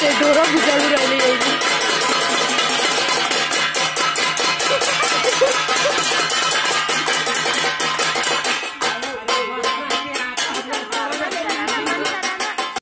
से डोरा भी चालू रहनी चाहिए